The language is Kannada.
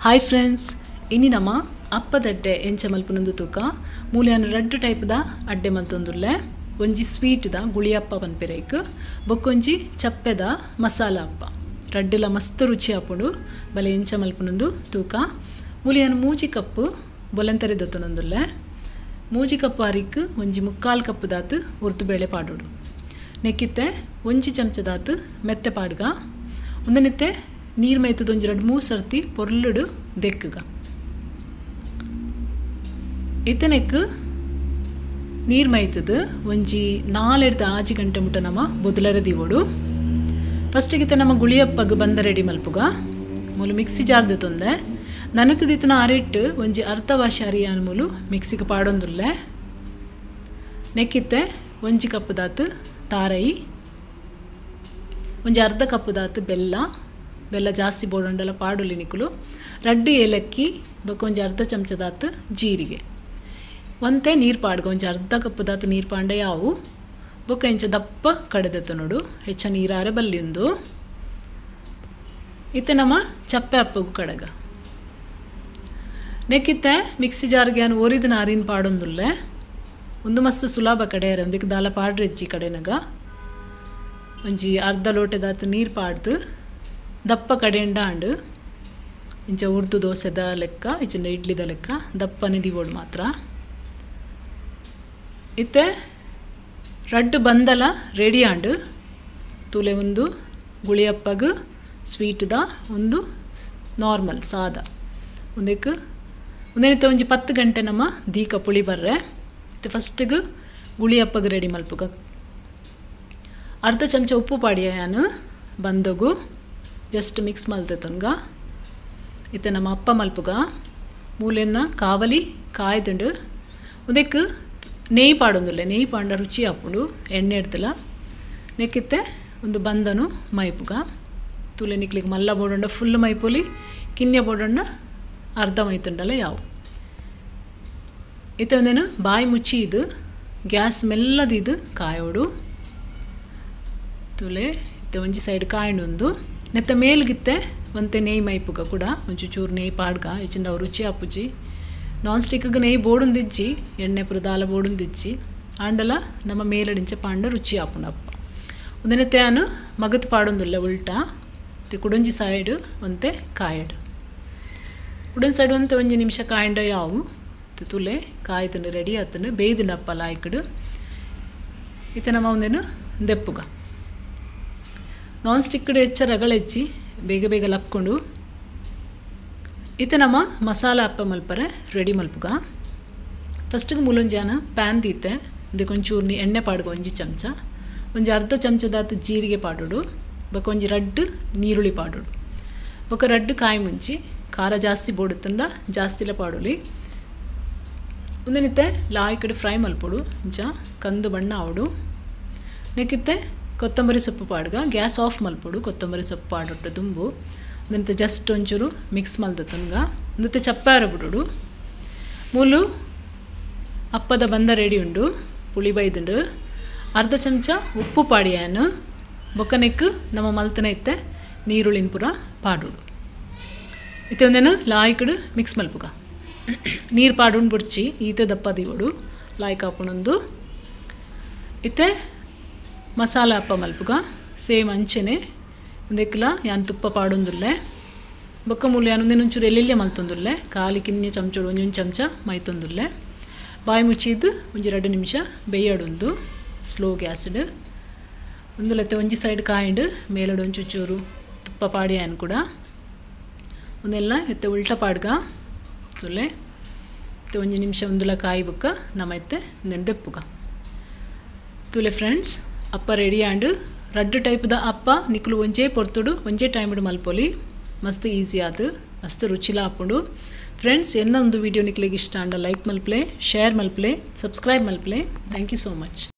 ಹಾಯ್ ಫ್ರೆಂಡ್ಸ್ ಇನ್ನಿ ನಮ್ಮ ಅಪ್ಪದಡ್ಡೆ ಎಂಚ ಮಲ್ಪುನೊಂದು ತೂಕ ಮೂಲೆಯನ್ನು ರಡ್ಡು ಟೈಪ್ದ ಅಡ್ಡೆ ಮಲ್ತೊಂದುಲ್ಲೆ ಒಂಜಿ ಸ್ವೀಟ್ದ ಗುಳಿಯಪ್ಪ ಪನ್ಪೆರೈಕ್ ಬೊಕ್ಕೊಂಜಿ ಚಪ್ಪೆದ ಮಸಾಲ ಅಪ್ಪ ರಡ್ಡೆಲ ಮಸ್ತ್ ರುಚಿ ಆಪುಂಡು ಬಲೆ ಎಂಚ ಮಲ್ಪುನೊಂದು ತೂಕ ಮೂಲೆಯನ್ನು ಮೂಜಿ ಕಪ್ಪು ಬೊಲಂತರಿ ದೊತ್ತನೊಂದುಲ್ಲೆ ಮೂಜಿ ಕಪ್ಪು ಅರಿಕ್ ಒಂಜಿ ಮುಕ್ಕಾಲು ಕಪ್ಪು ದಾತು ಉರ್ತು ಬೇಳೆ ಪಾಡೋಡು ನೆಕ್ಕಿತ್ತೆ ಒಂಜಿ ಚಮಚದಾತು ಮೆತ್ತೆ ಪಾಡ್ಗ ಒಂದನೆತ್ತೆ ನೀರು ಮೇಯ್ತದ ಒಂಜಿ ಎರಡು ಮೂರು ಸರ್ತಿ ಪೊರ್ಲುಡು ದೆಕ್ಕಗ. ಇತ್ತನೆಕ್ ನೀರು ಮೈತದ ಒಂಜಿ ನಾಲೆಡ್ದ ಆಜಿ ಗಂಟೆ ಮುಟ ನಮ್ಮ ಬೊದಲರ ದಿವೋಡು. ಫಸ್ಟಿಗಿತ್ತ ನಮ್ಮ ಗುಳಿಯಪ್ಪಗ ಬಂದ ರೆಡಿ ಮಲ್ಪುಗ. ಮೂಲು ಮಿಕ್ಸಿ ಜಾರ್ದು ತೊಂದೆ. ನನತದಿತ್ತನ ಅರಿಟ್ಟು ಒಂಜಿ ಅರ್ಧ ವಾಶ ಅರಿಯಾನ ಮೂಲು ಮಿಕ್ಸಿಗೆ ಪಾಡೊಂದುಲ್ಲೆ. ನೆಕ್ಕಿತ್ತೆ ಒಂಜಿ ಕಪ್ಪು ದಾತು ತಾರೈ. ಒಂಜಿ ಅರ್ಧ ಕಪ್ಪು ದಾತು ಬೆಲ್ಲ. ಬೆಲ್ಲ ಜಾಸ್ತಿ ಬೋಡಂಡಲ್ಲ ಪಾಡುಲಿ ನಿಕುಲು ರಡ್ಡಿ ಏಲಕ್ಕಿ ಬೊಕ್ಕ ಒಂಜಿ ಅರ್ಧ ಚಮಚದಾತು ಜೀರಿಗೆ. ಒಂತೆ ನೀರು ಪಾಡ್ಗ, ಒಂಜಿ ಅರ್ಧ ಕಪ್ಪು ದಾತು ನೀರು ಪಾಂಡೆ ಯಾವು? ಬೊಕ್ಕ ಇಂಚ ದಪ್ಪ ಕಡೆದತ್ತು ನೋಡು, ಹೆಚ್ಚ ನೀರಾರೆ ಬಲ್ಲಿಂದು. ಇತ್ತೆ ನಮ್ಮ ಚಪ್ಪೆ ಅಪ್ಪಗು ಕಡಗ. ನೆಕ್ಕಿತ್ತೆ ಮಿಕ್ಸಿ ಜಾರ್ಗೆ ಏನು ಓರಿದ ನಾರಿನ ಪಾಡೊಂದುಲ್ಲೆ. ಒಂದು ಮಸ್ತ್ ಸುಲಭ ಕಡೆಯರ ಒಂದಕ್ಕೆ ದಾಲ ಪಾಡ್ರೆ ಇಜ್ಜಿ ಕಡೆನಗ. ಒಂಜಿ ಅರ್ಧ ಲೋಟದಾತ ನೀರು ಪಾಡ್ದು. ದಪ್ಪ ಕಡೆಂಡ ಅಂಡು. ಇಂಚ ಉರ್ದು ದೋಸೆದ ಲೆಕ್ಕ ಇಂಚಿನ ಇಡ್ಲಿದ ಲೆಕ್ಕ ದಪ್ಪನೆ ದಿಬೋಡು ಮಾತ್ರ. ಇತ್ತೆ ರಡ್ ಬಂದಲ ರೆಡಿ ಆಂಡು ತುಲೆ ಒಂದು, ಗುಳಿಯಪ್ಪಗ ಸ್ವೀಟ್ದ ಒಂದು ನಾರ್ಮಲ್ ಸಾದ. ಒಂದಕ್ಕೆ, ಒಂದೇನಿತ್ತ, ಒಂಜಿ ಪತ್ತು ಗಂಟೆ ನಮ್ಮ ದೀಕ ಪುಳಿ ಬರ್ರೆ. ಮತ್ತು ಫಸ್ಟಿಗೆ ಗುಳಿಯಪ್ಪಗ ರೆಡಿ ಮಲ್ಪುಗ ಅರ್ಧ ಚಮಚ ಉಪ್ಪು ಪಾಡಿಯ ನಾನು, ಬಂದಗು. ಜಸ್ಟ್ ಮಿಕ್ಸ್ ಮಲ್ತತನ್ಗ ಇತ್ತೆ ನಮ್ಮ ಅಪ್ಪ ಮಲ್ಪುಗ. ಮೂಲೆನ್ನ ಕಾವಲಿ ಕಾಯ್ದುಂಡು ಉದಕ್ಕೆ ನೆಯ್ ಪಾಡೊಂದುಲ್ಲೆ. ನೆಯ್ ಪಾಂಡ ರುಚಿ ಆಪುಂಡು. ಎಣ್ಣೆ ಇಡ್ತಿಲ್ಲ ನೆಕ್ಕಿತ್ತೆ ಒಂದು ಬಂದನು ಮೈಪುಗ. ತುಲೆ ನಿಕ್ಲಿಗೆ ಮಲ್ಲ ಬೋಡಂಡ ಫುಲ್ ಮೈಪೊಲಿ, ಕಿನ್ಯ ಬೋಡಂಡ ಅರ್ಧ ಮೈತುಂಡಲ್ಲ ಯಾವು. ಇತ್ತೆ ಒಂದೇನು ಬಾಯಿ ಮುಚ್ಚಿ ಇದು, ಗ್ಯಾಸ್ ಮೆಲ್ಲದಿದು ಕಾಯೋಡು. ತುಲೆ ಇತ್ತೆ ಒಂಜಿ ಸೈಡ್ ಕಾಯ್ನೊಂದು ನೆತ್ತ ಮೇಲ್ಗಿತ್ತೆ, ಒಂತೆ ನೇಯ್ ಮೈಪುಗ ಕೂಡ ಒಂಚು ಚೂರು ನೇಯ್ ಪಾಡ್ಗ ಇಚ್ಚಿಂದ ಅವ್ರು ರುಚಿ ಆಪುಜಿ ನಾನ್ ಸ್ಟಿಕ್ಗೆ ನೇಯ್ ಬೋಡುಂದಿಜ್ಜಿ ಎಣ್ಣೆ ಪುರದಾಲ ಬೋಡುಂದಿಜ್ಜಿ ಆಂಡಲ ನಮ್ಮ ಮೇಲಡಿಂಚ ಪಾಂಡ ರುಚಿ ಆಪುನಪ್ಪ ಒಂದನೆ ತ್ಯಾನು ಮಗತ್ ಪಾಡೊಂದುಲ್ಲ ಉಲ್ಟಾ ಕುಡೊಂಜಿ ಸೈಡ್ ಒಂತೆ ಕಾಯಡು. ಕುಡೊಂಜಿ ಸೈಡ್ ಒಂತೆ ಒಂಜಿ ನಿಮಿಷ ಕಾಯಂಡ ಯಾವು ತುಲೆ ಕಾಯ್ತಂಡು ರೆಡಿ ಆತಂಡು ಬೇಯ್ದಿನಪ್ಪ ಲಾಯ್ಕಡು. ಇತ್ತೆ ನಮ್ಮ ಒಂದೇನು ದೆಪ್ಪುಗ. ನಾನ್ ಸ್ಟಿಕ್ಡ್ ಹೆಚ್ಚ ರಗಳೆಚ್ಚಿ ಬೇಗ ಬೇಗ ಲಕ್ಕೊಂಡು ಇತ್ತೆ ನಮ್ಮ ಮಸಾಲ ಅಪ್ಪ ಮಲ್ಪರೆ ರೆಡಿ ಮಲ್ಪುಗ. ಫಸ್ಟಿಗೆ ಮುಲುಂಜಾನ ಪ್ಯಾನ್ ತೀತೆ. ಅದಕ್ಕೆ ಒಂಚೂರು ನೀ ಎಣ್ಣೆ ಪಾಡ್ಗ ಒಂಜಿ ಚಮಚ. ಒಂಜಿ ಅರ್ಧ ಚಮಚದಾತ ಜೀರಿಗೆ ಪಾಡೋಡು. ಬೊಕ ಒಂಜಿ ರಡ್ಡು ನೀರುಳ್ಳಿ ಪಾಡೋಡು. ಬೊಕ ರಡ್ಡು ಕಾಯಿ ಮುಂಚಿ ಖಾರ ಜಾಸ್ತಿ ಬೋಡುತ್ತಂಡ ಜಾಸ್ತಿಲ ಪಾಡೋಲಿ ಒಂದನಿತ್ತೆ ಲಾಯ್ ಕಡೆ ಫ್ರೈ ಮಲ್ಪೊಡು. ಇಂಚ ಕಂದು ಬಣ್ಣ ಆವಡು. ನೆಕ್ಕಿತ್ತೆ ಕೊತ್ತಂಬರಿ ಸೊಪ್ಪು ಪಾಡ್ಗ. ಗ್ಯಾಸ್ ಆಫ್ ಮಲ್ಪಡು ಕೊತ್ತಂಬರಿ ಸೊಪ್ಪು ಪಾಡೊಟ್ಟು ತುಂಬು ಅದಂತೆ ಜಸ್ಟ್ ಒಂಚೂರು ಮಿಕ್ಸ್ ಮಲ್ದ ತುಂಗ ಒಂದತ್ತೆ ಚಪ್ಪಾರ ಬಿಡುಡು. ಮೂಲು ಅಪ್ಪದ ಬಂದ ರೆಡಿ ಉಂಡು. ಪುಳಿ ಬೈದುಂಡು. ಅರ್ಧ ಚಮಚ ಉಪ್ಪು ಪಾಡಿಯಾನು. ಬೊಕ್ಕನೆಕ್ಕು ನಮ್ಮ ಮಲ್ತನ ಇತ್ತೆ ನೀರುಳ್ಳಿನ ಪುರ ಪಾಡುಡು. ಇತ್ತೆ ಒಂದೇನು? ಲಾಯ್ಕಡು ಮಿಕ್ಸ್ ಮಲ್ಪುಗ. ನೀರು ಪಾಡುಂಡು ಬುಡ್ಚಿ. ಈತ ದಪ್ಪ ದಿವಡು. ಲಾಯ್ಕ್ ಹಾಪುಣೊಂದು ಇತ್ತೆ ಮಸಾಲ ಅಪ್ಪ ಮಲ್ಪುಗ, ಸೇಮ್ ಅಂಚೆನೆ. ಉಂದೆಕ್ಲ ಯಾನ್ ತುಪ್ಪ ಪಾಡೊಂದುಲ್ಲೆ. ಬೊಕ್ಕ ಮೂಲ ಯಾನು ಒಂಚೂರು ಎಲ್ಲೆಲ್ಲೆ ಮಲ್ತೊಂದುಲ್ಲೆ. ಕಾಲಿ ಕಿನ್ನೆ ಚಮಚೋಡು ಒಂಜೊಂದು ಚಮಚ ಮೈತೊಂದುಲ್ಲೆ. ಬಾಯಿ ಮುಚ್ಚಿದ್ದು ಒಂಜಿ ಎರಡು ನಿಮಿಷ ಬೇಯಡೊಂದು. ಸ್ಲೋ ಗ್ಯಾಸ್ಡ್ ಒಂದುಲತ್ತೆ ಒಂಜಿ ಸೈಡ್ ಕಾಯಿಂಡು, ಮೇಲಡು ಒಂಚೂಚೂರು ತುಪ್ಪ ಪಾಡಿಯಾನ್ ಕೂಡ. ಒಂದೆಲ್ಲ ಎತ್ತೆ ಉಲ್ಟ ಪಾಡ್ಗ. ತುಲ್ಲೆ. ಎತ್ತೆ ಒಂಜಿ ನಿಮಿಷ ಒಂದುಲ ಕಾಯಿ ಬುಕ್ಕ ನಮ್ಮ ಎತ್ತೆ ಒಂದೆನ್ ದೆಪ್ಪುಗ ತುಲೆ ಫ್ರೆಂಡ್ಸ್ ಅಪ್ಪ ರೆಡಿ ಆ್ಯಂಡ್ ರಡ್ಡು ಟೈಪ್ದ ಅಪ್ಪ ನಿಕ್ಲು ಒಂಜೇ ಪೊರ್ತುಡು, ಒಂಜೇ ಟೈಮ್ಡು ಮಲ್ಪೊಲಿ. ಮಸ್ತ್ ಈಸಿ ಆತು. ಮಸ್ತ್ ರುಚಿಲ ಆಪುಂಡು ಫ್ರೆಂಡ್ಸ್ ಎನ್ನ ಒಂದು ವಿಡಿಯೋ ನಿಕ್ಲಿಗೆ ಇಷ್ಟ ಅಂಡ ಲೈಕ್ ಮಲ್ಪ್ಲೆ ಶೇರ್ ಮಲ್ಪ್ಲೆ subscribe ಮಲ್ಪ್ಲೆ. Thank you so much